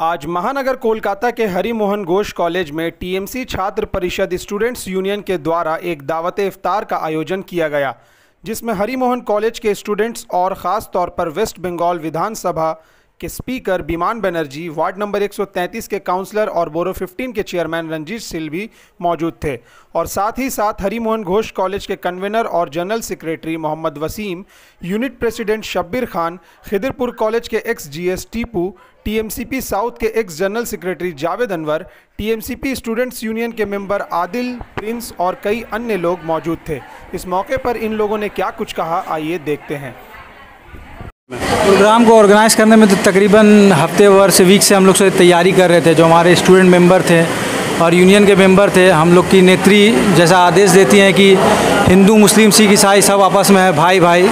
आज महानगर कोलकाता के हरि मोहन घोष कॉलेज में TMC Chhatra Parishad students union के द्वारा एक दावत इफ्तार का आयोजन किया गया, जिसमें हरि मोहन कॉलेज के स्टूडेंट्स और ख़ास तौर पर वेस्ट बंगाल विधानसभा के स्पीकर बिमान बनर्जी, वार्ड नंबर 133 के काउंसलर और बोरो 15 के चेयरमैन रंजीत सिल भी मौजूद थे। और साथ ही साथ हरिमोहन घोष कॉलेज के कन्वेनर और general secretary Mohammad Wasim, unit president Shabbir Khan, Khidirpur college के ex GS Tipu, TMCP south के ex general secretary Javed Anwar, TMCP students union के मेंबर आदिल, प्रिंस और कई अन्य लोग मौजूद थे। इस मौके पर इन लोगों ने क्या कुछ कहा, आइए देखते हैं। प्रोग्राम को ऑर्गेनाइज करने में तो तकरीबन हफ़्ते भर से वीक से हम लोग से तैयारी कर रहे थे। जो हमारे स्टूडेंट मेंबर थे और यूनियन के मेंबर थे, हम लोग की नेत्री जैसा आदेश देती हैं कि हिंदू, मुस्लिम, सिख, ईसाई सब आपस में है, भाई भाई।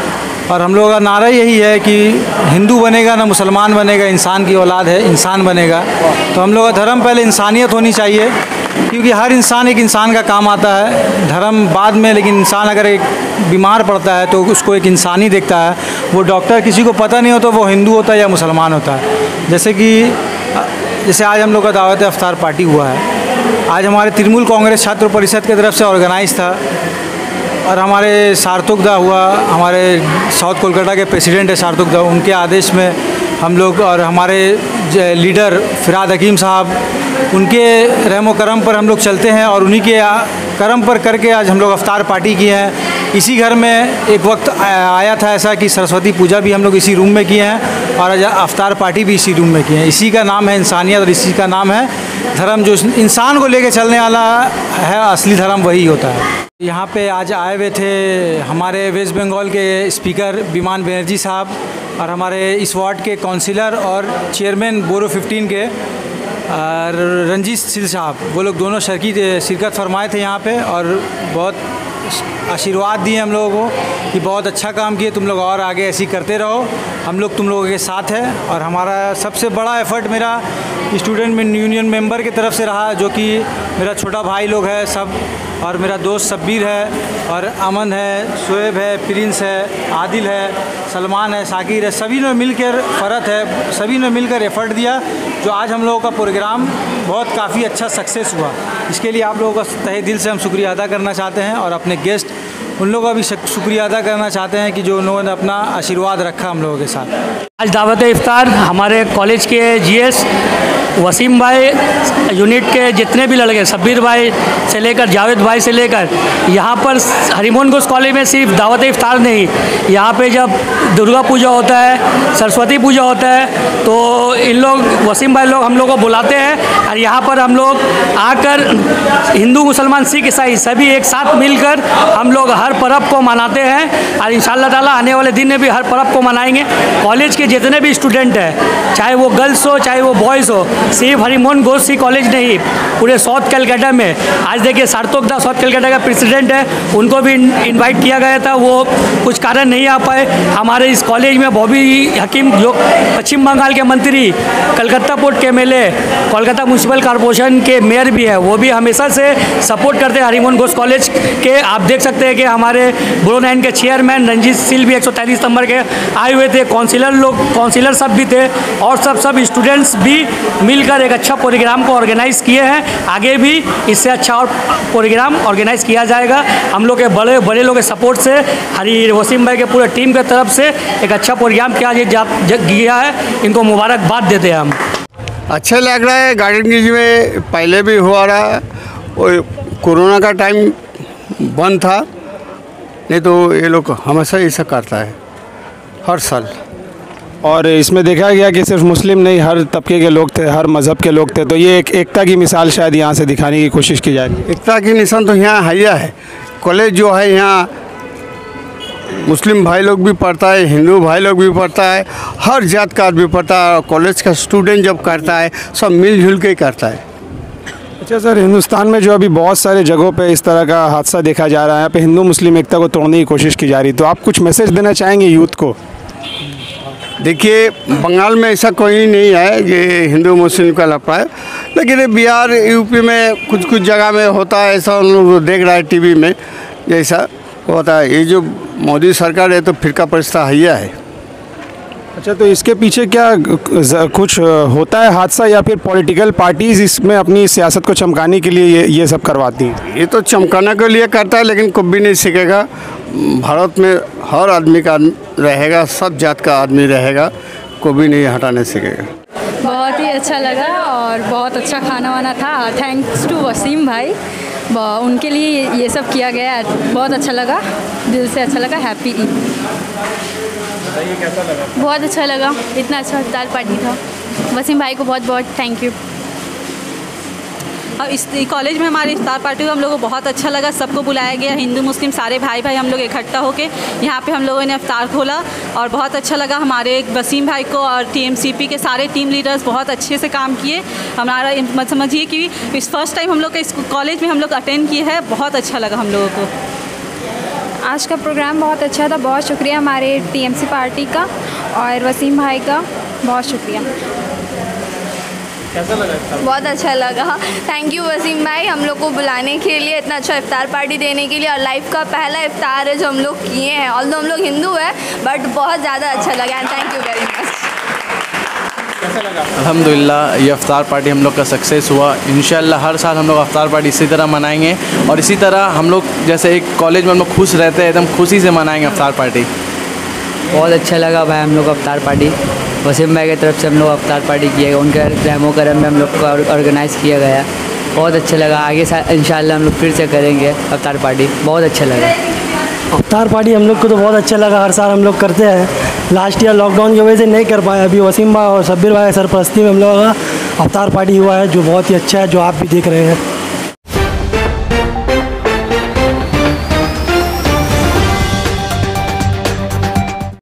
और हम लोगों का नारा यही है कि हिंदू बनेगा ना मुसलमान बनेगा, इंसान की औलाद है, इंसान बनेगा। तो हम लोग का धर्म पहले इंसानियत होनी चाहिए, क्योंकि हर इंसान एक इंसान का काम आता है। धर्म बाद में, लेकिन इंसान अगर एक बीमार पड़ता है तो उसको एक इंसानी देखता है। वो डॉक्टर किसी को पता नहीं होता, वो हिंदू होता है या मुसलमान होता। है जैसे कि, जैसे आज हम लोग का दावत अफ्तार पार्टी हुआ है। आज हमारे तृणमूल कांग्रेस छात्र परिषद की तरफ़ से ऑर्गेनाइज था। और हमारे सार्थुकदा हुआ, हमारे साउथ कोलकाता के प्रेसिडेंट है सार्थुकदा उनके आदेश में हम लोग और हमारे लीडर फिराद हकीम साहब, उनके रहम करम पर हम लोग चलते हैं और उन्हीं के करम पर करके आज हम लोग अवतार पार्टी किए हैं। इसी घर में एक वक्त आया था ऐसा कि सरस्वती पूजा भी हम लोग इसी रूम में किए हैं और आज अवतार पार्टी भी इसी रूम में किए हैं। इसी का नाम है इंसानियत और इसी का नाम है धर्म। जो इंसान को लेकर चलने वाला है, असली धर्म वही होता है। यहाँ पे आज आए हुए थे हमारे वेस्ट बंगाल के स्पीकर विमान बनर्जी साहब और हमारे इस वार्ड के काउंसिलर और चेयरमैन बोरो 15 के। रंजीत सिल साहब, वो लोग दोनों शरकी शिरकत फरमाए थे यहाँ पे और बहुत आशीर्वाद दिए हम लोगों को कि बहुत अच्छा काम किए, तुम लोग और आगे ऐसी करते रहो। हम लोग तुम लोगों के साथ हैं और हमारा सबसे बड़ा एफ़र्ट मेरा स्टूडेंट यूनियन मेंबर की तरफ़ से रहा, जो कि मेरा छोटा भाई लोग है सब और मेरा दोस्त शब्बीर है और अमन है, शुएब है, प्रिंस है, आदिल है। सलमान है, साकिर है, सभी ने मिलकर फ़रत है, सभी ने मिलकर एफ़र्ट दिया, जो आज हम लोगों का प्रोग्राम बहुत काफ़ी अच्छा सक्सेस हुआ। इसके लिए आप लोगों का तहे दिल से हम शुक्रिया अदा करना चाहते हैं और अपने गेस्ट उन लोगों का भी शुक्रिया अदा करना चाहते हैं कि जो उन्होंने अपना आशीर्वाद रखा हम लोगों के साथ। आज दावत इफ्तार, हमारे कॉलेज के जीएस वसीम भाई, यूनिट के जितने भी लड़के शब्बीर भाई से लेकर, जावेद भाई से लेकर, यहाँ पर हरिमोहन घोष कॉलेज में सिर्फ़ दावत इफ्तार नहीं, यहाँ पे जब दुर्गा पूजा होता है, सरस्वती पूजा होता है तो इन लोग, वसीम भाई लोग हम लोग को बुलाते हैं, और यहाँ पर हम लोग आकर हिंदू, मुसलमान, सिख, ईसाई सभी एक साथ मिलकर हम लोग हर पर्व को मनाते हैं, और इन ताला आने वाले दिन में भी हर पर्व को मनाएँगे। कॉलेज के जितने भी स्टूडेंट हैं, चाहे वो गर्ल्स हो, चाहे वो बॉयज़ हो, सिर्फ़ हरिमोहन घोष सी कॉलेज नहीं, पूरे साउथ कैलकाटा में। आज देखिए सार्थक दा साउथ कैलकाटा का प्रेसिडेंट है, उनको भी इनवाइट किया गया था, वो कुछ कारण नहीं आ पाए। हमारे इस कॉलेज में बॉबी हकीम जो पश्चिम बंगाल के मंत्री, कलकत्ता पोर्ट के एमएलए कोलकाता म्यूनसिपल कॉरपोरेशन के मेयर भी है, वो भी हमेशा से सपोर्ट करते हैं हरिमोहन घोष कॉलेज के। आप देख सकते हैं कि हमारे बुरो नाइन के चेयरमैन रंजीत सिल भी एक नंबर के आए हुए थे काउंसिलर लोग काउंसिलर सब भी थे और सब सब स्टूडेंट्स भी मिलकर एक अच्छा प्रोग्राम को ऑर्गेनाइज़ किए हैं। आगे भी इससे अच्छा और प्रोग्राम ऑर्गेनाइज़ किया जाएगा। हम लोग के बड़े बड़े लोग के सपोर्ट से, हरी वसीम भाई के पूरे टीम के तरफ़ से एक अच्छा प्रोग्राम किया गया है। इनको मुबारकबाद देते हैं हम। अच्छा लग रहा है गार्डन में पहले भी हुआ रहा है। कोरोना का टाइम बंद था, नहीं तो ये लोग हमेशा ऐसा करता है, हर साल। और इसमें देखा गया कि सिर्फ़ मुस्लिम नहीं हर तबके के लोग थे हर मज़हब के लोग थे। तो ये एक एकता की मिसाल शायद यहाँ से दिखाने की कोशिश की जाए। एकता की निशान तो यहाँ हैया है। कॉलेज जो है यहाँ मुस्लिम भाई लोग भी पढ़ता है हिंदू भाई लोग भी पढ़ता है हर जात का आदमी पढ़ता है कॉलेज का स्टूडेंट जब करता है सब मिलजुल के ही करता है। अच्छा सर हिंदुस्तान में जो अभी बहुत सारे जगहों पे इस तरह का हादसा देखा जा रहा है यहाँ पे हिंदू मुस्लिम एकता को तोड़ने की कोशिश की जा रही है। तो आप कुछ मैसेज देना चाहेंगे यूथ को? देखिए बंगाल में ऐसा कोई नहीं है कि हिंदू मुस्लिम का लफड़ा है। लेकिन बिहार यूपी में कुछ कुछ जगह में होता है ऐसा हम लोग देख रहा है टीवी में जैसा होता है। ये जो मोदी सरकार है तो फिरका परिस्था हैया है अच्छा तो इसके पीछे क्या कुछ होता है हादसा या फिर पॉलिटिकल पार्टीज़ इसमें अपनी सियासत को चमकाने के लिए ये ये सब करवाती हैं? ये तो चमकाने के लिए करता है लेकिन कभी नहीं सीखेगा। भारत में हर आदमी का रहेगा सब जात का आदमी रहेगा को भी नहीं हटाने सीखेगा। बहुत ही अच्छा लगा और बहुत अच्छा खाना वाना था। थैंक्स टू वसीम भाई। उनके लिए ये- सब किया गया। है बहुत अच्छा लगा। दिल से अच्छा लगा। हैप्पी ईद कैसा लगा? बहुत अच्छा लगा। इतना अच्छा इफ्तार पार्टी था। वसीम भाई को बहुत बहुत थैंक यू और इस कॉलेज में हमारी इफ्तार पार्टी को हम लोगों को बहुत अच्छा लगा, सबको बुलाया गया, हिंदू, मुस्लिम, सारे भाई भाई हम लोग इकट्ठा होके यहाँ पे हम लोगों ने अफ्तार खोला और बहुत अच्छा लगा हमारे वसीम भाई को और टीएमसीपी के सारे टीम लीडर्स बहुत अच्छे से काम किए। हमारा मत समझिए कि इस फ़र्स्ट टाइम हम लोग का इस कॉलेज में हम लोग अटेंड किए हैं, बहुत अच्छा लगा हम लोगों को। आज का प्रोग्राम बहुत अच्छा था, बहुत शुक्रिया हमारे टीएमसी पार्टी का और वसीम भाई का, बहुत शुक्रिया। बहुत अच्छा लगा। थैंक यू वसीम भाई। हम लोग को बुलाने के लिए इतना अच्छा इफ्तार पार्टी देने के लिए और लाइफ का पहला इफ्तार है जो हम लोग किए हैं। ऑल हम लोग हिंदू हैं बट बहुत ज़्यादा अच्छा लगा। And thank you very much अलहमदिल्ला ये अफ्तार पार्टी हम लोग का सक्सेस हुआ। इन हर साल हम लोग अफ्तार पार्टी इसी तरह मनाएँगे। और इसी तरह हम लोग जैसे एक कॉलेज में हम लोग खुश रहते हैं एकदम खुशी से मनाएँगे अफ्तार पार्टी बहुत अच्छा लगा भाई हम लोग को अवतार पार्टी वसीम भाई की तरफ़ से हम लोग अवतार पार्टी किया गया उनके रहमो करम में हम लोग को ऑर्गेनाइज़ किया गया। बहुत अच्छा लगा। आगे इन हम लोग फिर से करेंगे अवतार पार्टी। बहुत अच्छा लगा। अवतार पार्टी हम लोग को तो बहुत अच्छा लगा। हर साल हम लोग करते हैं। लास्ट ईयर लॉकडाउन की वजह से नहीं कर पाए। अभी वसीम भाई और शब्बीर भाई सरपरस्ती में हम लोगों का अवतार पार्टी हुआ है, जो बहुत ही अच्छा है, जो आप भी देख रहे हैं।